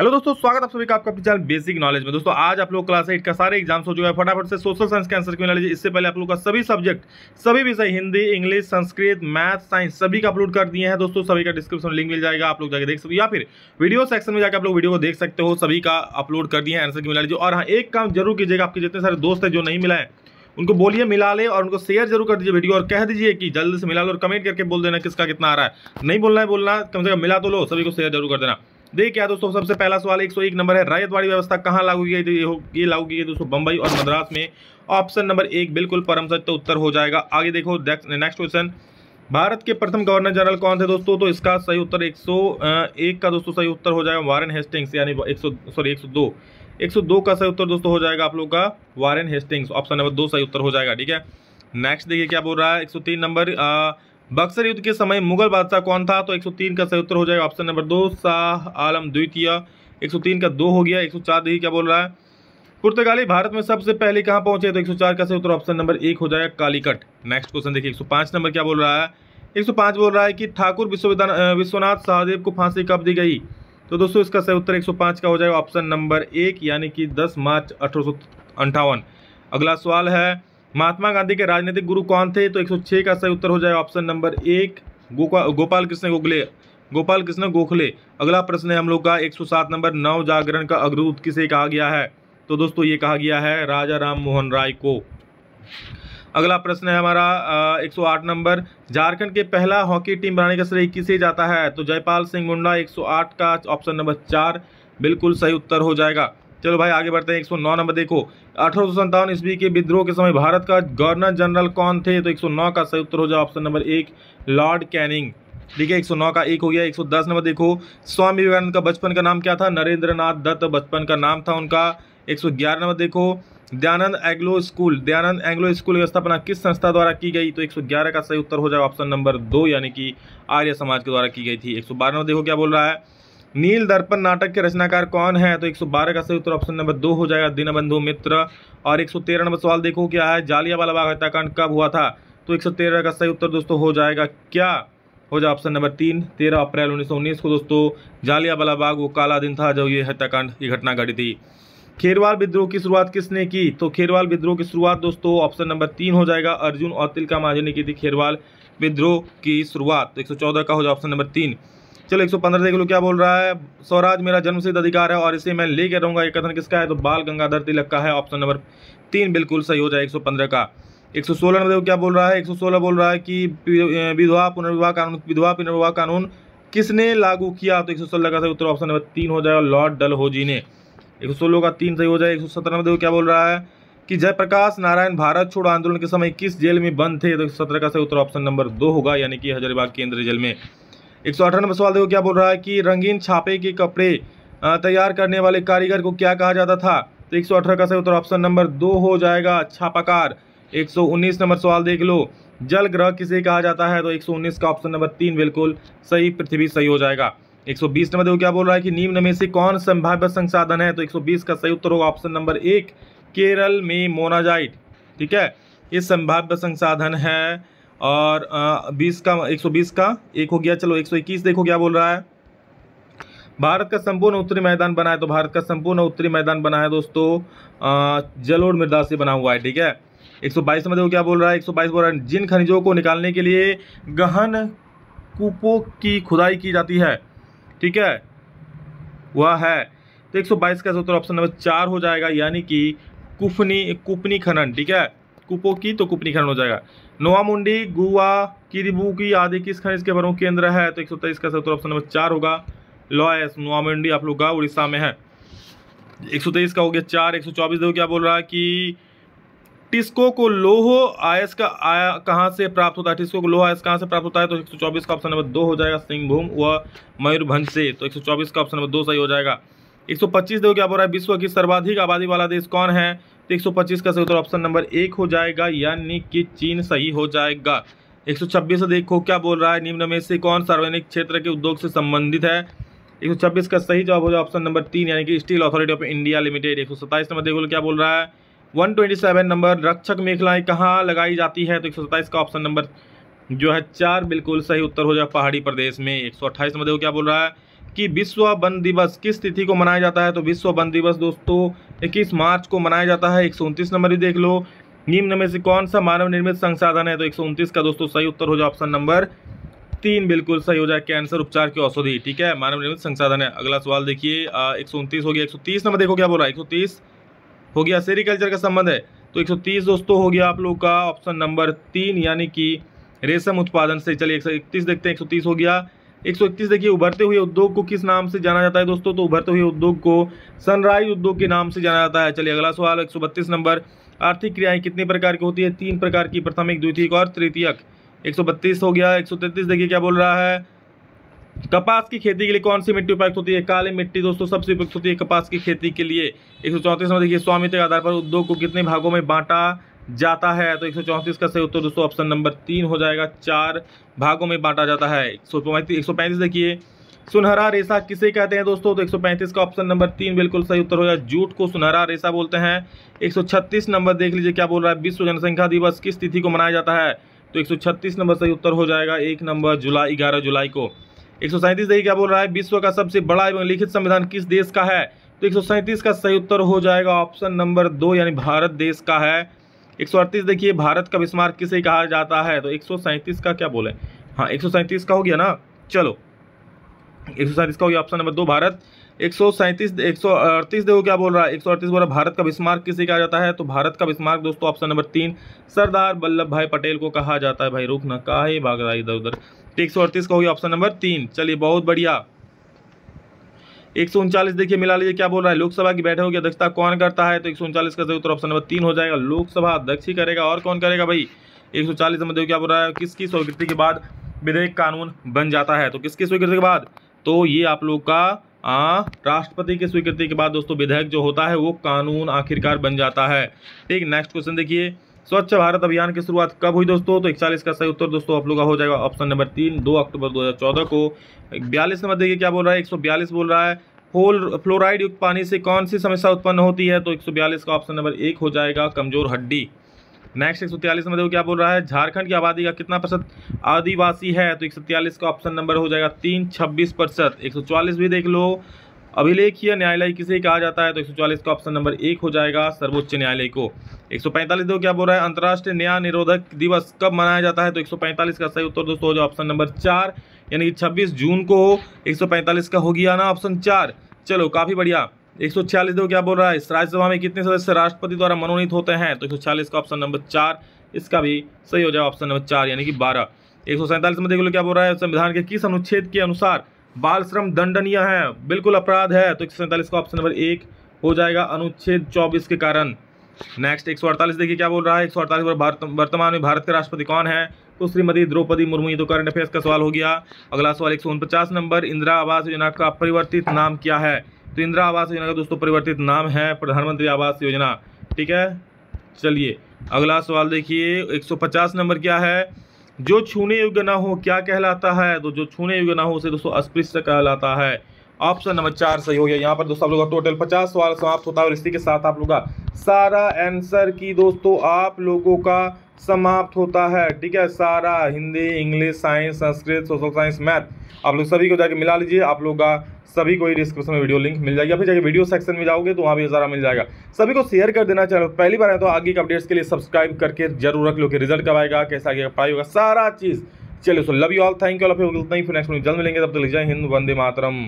Hello दोस्तों, स्वागत आप सभी का आपका चैनल बेसिक नॉलेज में। दोस्तों, आज आप लोग क्लास एट का सारे एग्ज़ाम्स हो चुका है। फटाफट से सोशल साइंस के आंसर क्यों नॉलेज इससे पहले आप लोग का सभी सब्जेक्ट सभी विषय, Hindi English Sanskrit math science सभी का अपलोड कर दिए हैं। दोस्तों, सभी का डिस्क्रिप्शन लिंक मिल जाएगा, आप लोग जाकर देख सकते हो। या फिर वीडियो सेक्शन में जाकर आप लोग वीडियो को देख सकते हो, सभी का अपलोड कर दिए हैं आंसर की मिला लीजिए और हाँ एक काम ज़रूर कीजिएगा, आपके जितने सारे दोस्त हैं जो नहीं मिला है, उनको बोलिए, मिला ले और उनको शेयर ज़रूर कर दीजिए वीडियो और कह दीजिए कि जल्द से मिला लो और कमेंट करके बोल देना किसका कितना आ रहा है। नहीं बोलना है, बोलना, कम से कम मिला तो लो, सभी को शेयर ज़रूर कर देना। देखिए क्या दोस्तों, सबसे पहला सवाल 101 नंबर है। रायतवाड़ी व्यवस्था कहाँ लागू की गई ये लागू की गई दोस्तों बंबई और मद्रास में। ऑप्शन नंबर एक बिल्कुल परम सत्य उत्तर हो जाएगा। आगे देखो नेक्स्ट क्वेश्चन भारत के प्रथम गवर्नर जनरल कौन थे दोस्तों? तो इसका सही उत्तर 101 का दोस्तों सही उत्तर हो जाएगा वारेन हेस्टिंग्स, यानी 100 सॉरी 102 102 का सही उत्तर दोस्तों हो जाएगा आप लोग का वारेन हेस्टिंग्स। ऑप्शन नंबर दो सही उत्तर हो जाएगा, ठीक है? नेक्स्ट देखिए क्या बोल रहा है 103 नंबर बक्सर युद्ध के समय मुगल बादशाह कौन था? तो 103 का सही उत्तर हो जाएगा ऑप्शन नंबर दो, शाह आलम द्वितीय। 103 का दो हो गया 104 देखिए क्या बोल रहा है। पुर्तगाली भारत में सबसे पहले कहाँ पहुँचे? तो 104 का सही उत्तर ऑप्शन नंबर एक हो जाएगा कालीकट। नेक्स्ट क्वेश्चन देखिए 105 नंबर क्या बोल रहा है? 105 बोल रहा है कि ठाकुर विश्वविद्यालय विश्वनाथ सहदेव को फांसी कब दी गई? तो दोस्तों इसका सही उत्तर 105 का हो जाएगा ऑप्शन नंबर एक, यानी कि 10 मार्च अठारह अगला सवाल है महात्मा गांधी के राजनीतिक गुरु कौन थे? तो 106 का सही उत्तर हो जाएगा ऑप्शन नंबर एक गोपाल कृष्ण गोखले। गोपाल कृष्ण गोखले, अगला प्रश्न है हम लोग का 107 नंबर नव जागरण का अग्रदूत किसे कहा गया है? तो दोस्तों ये कहा गया है राजा राम मोहन राय को। अगला प्रश्न है हमारा सौ आठ नंबर, झारखंड के पहला हॉकी टीम बनाने का श्रेय किसे जाता है? तो जयपाल सिंह मुंडा 108 का ऑप्शन नंबर चार, बिल्कुल सही उत्तर हो जाएगा। चलो भाई, आगे बढ़ते हैं। 109 नंबर देखो। अठारह सौ ईस्वी के विद्रोह के समय भारत का गवर्नर जनरल कौन थे? तो 109 का सही उत्तर हो जाए ऑप्शन नंबर एक, लॉर्ड कैनिंग। ठीक है 109 का एक हो गया। 110 नंबर देखो। स्वामी विवेकानंद का बचपन का नाम क्या था? नरेंद्र नाथ दत्त बचपन का नाम था उनका। 111 नंबर देखो। Dayanand Anglo school. Dayanand Anglo school की स्थापना किस संस्था द्वारा की गई? तो 111 का सही उत्तर हो जाए ऑप्शन नंबर दो, यानी कि आर्य समाज के द्वारा की गई थी। 112 नंबर देखो क्या बोल रहा है? नील दर्पण नाटक के रचनाकार कौन है? तो 112 का सही उत्तर ऑप्शन नंबर दो हो जाएगा दीनबंधु मित्र। और 113 नंबर सवाल देखो क्या है? जालियावाला बाग हत्याकांड कब हुआ था? तो 113 का सही उत्तर दोस्तों हो जाएगा क्या? हो जाए ऑप्शन नंबर तीन, तेरह अप्रैल उन्नीस सौ उन्नीस को दोस्तों, जालियावाला बाग वो काला दिन था जब ये हत्याकांड की घटना घटी थी। खेरवाल विद्रोह की शुरुआत किसने की? तो खेरवाल विद्रोह की शुरुआत दोस्तों ऑप्शन नंबर तीन हो जाएगा अर्जुन और तिलका माझी ने की थी खेरवाल विद्रोह की शुरुआत। तो एक सौ चौदह का हो जाए ऑप्शन नंबर तीन। चलो 115 देख लो, क्या बोल रहा है? स्वराज मेरा जन्मसिद्ध अधिकार है और इसे मैं लेके रहूँगा। ये कथन किसका है? तो बाल गंगाधर तिलक का है ऑप्शन नंबर तीन, बिल्कुल सही हो जाए 115 का। 116 में देखो क्या बोल रहा है? 116 बोल रहा है कि विधवा पुनर्विवाह कानून, विधवा पुनर्विवाह कानून किसने लागू किया? तो एक सौ सोलह का सही उत्तर ऑप्शन नंबर तीन हो जाएगा लॉर्ड डल हो जी ने एक का तीन सही हो जाए। एक में देखो क्या बोल रहा है कि जयप्रकाश नारायण भारत छोड़ो आंदोलन के समय किस जेल में बंद थे? तो सत्रह का सही उत्तर ऑप्शन नंबर दो होगा, यानी कि हजारीबाग केंद्रीय जेल में। एक सौ अठारह नंबर सवाल, देखो क्या बोल रहा है कि रंगीन छापे के कपड़े तैयार करने वाले कारीगर को क्या कहा जाता था? तो एक सौ अठारह का सही उत्तर ऑप्शन नंबर दो हो जाएगा, छापाकार। 119 नंबर सवाल देख लो, जल ग्रह किसे कहा जाता है? तो 119 का ऑप्शन नंबर तीन बिल्कुल सही, पृथ्वी सही हो जाएगा। 120 नंबर, देखो क्या बोल रहा है कि निम्न में से कौन संभाव्य संसाधन है? तो 120 का सही उत्तर होगा ऑप्शन नंबर एक, केरल में मोनाजाइट। ठीक है? ये संभाव्य संसाधन है। और बीस का, एक सौ बीस का, एक हो गया, चलो, एक सौ इक्कीस, देखो क्या बोल रहा है। भारत का संपूर्ण उत्तरी मैदान बना है तो भारत का संपूर्ण उत्तरी मैदान बना है दोस्तों जलोढ़ मृदा से बना हुआ है, ठीक है। 122 में देखो क्या बोल रहा है 122 बोल रहा है, जिन खनिजों को निकालने के लिए गहन कूपों की खुदाई की जाती है, ठीक है, वह है। तो 122 का उत्तर ऑप्शन नंबर चार हो जाएगा, यानी कि कुफनी, कुपनी खनन, ठीक है। कुपो की तो कुपनी खनन हो जाएगा। नोवामुंडी गुआ किरिबुकी आदि किस खनिज के प्रमुख केंद्र है? तो एक सौ तेईस का उत्तर ऑप्शन नंबर चार होगा। लॉयस नोआमुंडी आप लोग का उड़ीसा में है। एक सौ तेईस का हो गया चार, एक सौ चौबीस देखो क्या बोल रहा है कि टिस्को को लोह आयस का आया कहाँ से प्राप्त होता है? टिस्को को लोह आयस कहाँ से प्राप्त होता है? तो 124 का ऑप्शन नंबर दो हो जाएगा सिंहभूम व मयूरभंज से। तो 124 का ऑप्शन नंबर दो सही हो जाएगा। 125 देखो क्या बोल रहा है। विश्व की सर्वाधिक आबादी वाला देश कौन है? तो 125 का सही उत्तर ऑप्शन नंबर एक हो जाएगा, यानी कि चीन सही हो जाएगा। 126 देखो क्या बोल रहा है। निम्न में से कौन सार्वजनिक क्षेत्र के उद्योग से संबंधित है? 126 का सही जवाब हो जाए ऑप्शन नंबर तीन, यानी कि steel authority of India limited एक नंबर देखो क्या बोल रहा है। 127 नंबर रक्षक मेखलाएँ कहाँ लगाई जाती है? तो एक सौ सत्ताइस का ऑप्शन नंबर जो है चार, बिल्कुल सही उत्तर हो जाए पहाड़ी प्रदेश में। एक नंबर देखो क्या बोल रहा है। कि विश्व वन दिवस किस तिथि को मनाया जाता है? तो विश्व वन दिवस दोस्तों 21 मार्च को मनाया जाता है। एक सौ उनतीस नंबर भी देख लो। निम्न में से कौन सा मानव निर्मित संसाधन है? तो एक सौ उनतीस का दोस्तों सही उत्तर हो जाए ऑप्शन नंबर तीन। बिल्कुल सही हो जाए कैंसर उपचार की औषधि, ठीक है? मानव निर्मित संसाधन है। अगला सवाल देखिए एक सौ उनतीस हो गया, एक सौ तीस नंबर देखो क्या बोला एक सौ तीस हो गया, सेरिकल्चर का संबंध है। तो 130 दोस्तों हो गया आप लोग का ऑप्शन नंबर तीन, यानी कि रेशम उत्पादन से। चलिए एक सौ इकतीस देखते हैं, एक सौ तीस हो गया। 131 देखिए, उभरते हुए उद्योग को किस नाम से जाना जाता है दोस्तों? तो उभरते हुए उद्योग को सनराइज उद्योग के नाम से जाना जाता है। चलिए, अगला सवाल, एक सौ बत्तीस नंबर। आर्थिक क्रियाएँ कितने प्रकार की होती है? तीन प्रकार की प्रथमिक द्वितीयक और तृतीयक 132 हो गया 133 देखिए क्या बोल रहा है। कपास की खेती के लिए कौन सी मिट्टी उपयुक्त होती है? काली मिट्टी दोस्तों, सबसे उपयुक्त होती है कपास की खेती के लिए। एक में देखिए, स्वामित्व के आधार पर उद्योग को कितने भागों में बांटा जाता है तो एक सौ चौंतीस का सही उत्तर दोस्तों ऑप्शन नंबर तीन हो जाएगा, चार भागों में बांटा जाता है। एक सौ देखिए, सुनहरा रेशा किसे कहते हैं दोस्तों? तो 135 का ऑप्शन नंबर तीन बिल्कुल सही उत्तर हो जाए जूट को सुनहरा रेशा बोलते हैं। 136 नंबर देख लीजिए, क्या बोल रहा है? विश्व जनसंख्या दिवस किस तिथि को मनाया जाता है? तो 136 नंबर सही उत्तर हो जाएगा, एक नंबर जुलाई, ग्यारह जुलाई को। एक सौ सैंतीस देखिए, क्या बोल रहा है? विश्व का सबसे बड़ा एवं लिखित संविधान किस देश का है? तो एक सौ सैंतीस का सही उत्तर हो जाएगा ऑप्शन नंबर दो, यानी भारत देश का है। एक सौ अड़तीस देखिए, भारत का विस्मार्क किसे कहा जाता है? तो एक सौ सैंतीस का क्या बोले? हाँ एक सौ सैंतीस का हो गया ना? चलो, एक सौ सैंतीस का हो गया ऑप्शन नंबर दो, भारत। एक सौ सैंतीस, एक सौ अड़तीस देखो क्या बोल रहा है? एक सौ अड़तीस बोल रहा भारत का विस्मार्क किसे कहा जाता है? तो भारत का विस्मार्क दोस्तों, ऑप्शन नंबर तीन, सरदार वल्लभ भाई पटेल को कहा जाता है। भाई रुक ना, कहा ही भाग रहा है इधर उधर एक सौ अड़तीस का हो गया ऑप्शन नंबर तीन। चलिए, बहुत बढ़िया। एक देखिए, मिला लीजिए, क्या बोल रहा है? लोकसभा की बैठक की अध्यक्षता कौन करता है? तो एक का उत्तर ऑप्शन नंबर तीन हो जाएगा। लोकसभा अध्यक्ष ही करेगा, और कौन करेगा भाई? एक सौ चालीस नंबर देखो, क्या बोल रहा है? किसकी स्वीकृति के बाद विधेयक कानून बन जाता है? तो किसकी स्वीकृति के बाद? तो ये आप लोग का राष्ट्रपति की स्वीकृति के बाद, दोस्तों, विधेयक जो होता है, वो कानून आखिरकार बन जाता है। ठीक नेक्स्ट क्वेश्चन देखिए। स्वच्छ भारत अभियान की शुरुआत कब हुई दोस्तों? तो इकतालीस का सही उत्तर दोस्तों आप लोग का हो जाएगा ऑप्शन नंबर तीन, दो अक्टूबर 2014 को। बयालीस नंबर देखिए क्या बोल रहा है? एक सौ बयालीस बोल रहा है। होल फ्लोराइड युक्त पानी से कौन सी समस्या उत्पन्न होती है? तो एक सौ बयालीस का ऑप्शन नंबर एक हो जाएगा कमज़ोर हड्डी। नेक्स्ट एक सौ तियालीस नंबर क्या बोल रहा है? झारखंड की आबादी का कितना प्रतिशत आदिवासी है? तो एक सौ तियालीस का ऑप्शन नंबर हो जाएगा तीन, छब्बीस प्रतिशत। एक सौ चौवालीस भी देख लो। अभिलेखीय न्यायालय किसे कहा जाता है तो एक सौ चालीस का ऑप्शन नंबर एक हो जाएगा सर्वोच्च न्यायालय को। एक सौ पैंतालीस दो क्या बोल रहा है? अंतर्राष्ट्रीय न्याय निरोधक दिवस कब मनाया जाता है तो एक सौ पैंतालीस का सही उत्तर दोस्तों हो जाए ऑप्शन नंबर चार, यानी कि छब्बीस जून को सौ पैंतालीस का हो गया ना ऑप्शन चार। चलो, काफ़ी बढ़िया। एक सौ छियालीस देखो क्या बोल रहा है? इस राज्यसभा में कितने सदस्य राष्ट्रपति द्वारा मनोनीत होते हैं तो एक सौ छियालीस का ऑप्शन नंबर चार, इसका भी सही हो जाए ऑप्शन नंबर चार, यानी कि बारह। एक सौ सैंतालीस में देख लो क्या बोल रहा है? संविधान के किस अनुच्छेद के अनुसार बाल श्रम दंडनीय है, बिल्कुल अपराध है। तो एक सौ सैंतालीस का ऑप्शन नंबर एक हो जाएगा अनुच्छेद चौबीस के कारण। नेक्स्ट एक सौ अड़तालीस, देखिए क्या बोल रहा है। एक सौ अड़तालीस वर्तमान में भारत के राष्ट्रपति कौन है? तो श्रीमती द्रौपदी मुर्मू तो करंट अफेयर्स का सवाल हो गया। अगला सवाल, एक नंबर, इंदिरा आवास योजना का परिवर्तित नाम क्या है? तो इंदिरा आवास योजना का दोस्तों, परिवर्तित नाम है प्रधानमंत्री आवास योजना। ठीक है? चलिए, अगला सवाल देखिए 150 नंबर क्या है? जो छूने योग्य ना हो, क्या कहलाता है? तो जो छूने योग्य ना हो, उसे दोस्तों अस्पृश्य कहलाता है। ऑप्शन नंबर चार सही हो गया। यहाँ पर दोस्तों आप लोग का टोटल पचास सवाल समाप्त होता है और इसी के साथ आप लोग का सारा आंसर की दोस्तों आप लोगों का समाप्त होता है। ठीक है, सारा Hindi, English, science, Sanskrit, social science, math, आप लोग सभी को जाके मिला लीजिए। आप लोग का सभी को ही डिस्क्रिप्शन में वीडियो लिंक मिल जाएगी। फिर जाके वीडियो सेक्शन में जाओगे तो वहाँ भी सारा मिल जाएगा। सभी को शेयर कर देना चाहिए पहली बार है तो आगे के अपडेट्स के लिए सब्सक्राइब करके ज़रूर रख लो कि रिज़ल्ट कब आएगा, कैसा आगे पढ़ाई होगा, सारा चीज़। चलिए so love you all thank you all फिर नेक्स्ट जल्द मिलेंगे। तब तक जय हिंद, वंदे मातरम।